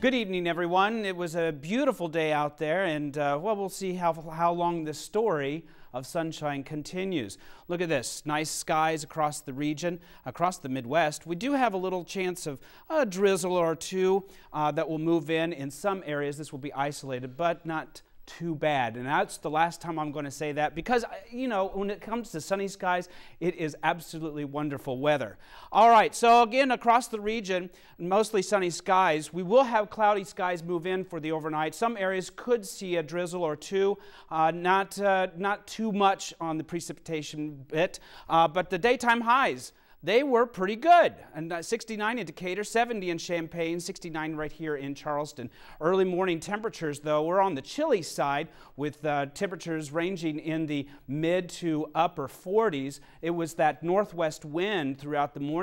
Good evening, everyone. It was a beautiful day out there, and uh, well, we'll see how, how long this story of sunshine continues. Look at this nice skies across the region, across the Midwest. We do have a little chance of a drizzle or two uh, that will move in in some areas. This will be isolated, but not too bad. And that's the last time I'm going to say that because, you know, when it comes to sunny skies, it is absolutely wonderful weather. All right, so again, across the region, mostly sunny skies. We will have cloudy skies move in for the overnight. Some areas could see a drizzle or two, uh, not, uh, not too much on the precipitation bit, uh, but the daytime highs they were pretty good. And uh, 69 in Decatur, 70 in Champaign, 69 right here in Charleston. Early morning temperatures, though, were on the chilly side with uh, temperatures ranging in the mid to upper 40s. It was that northwest wind throughout the morning.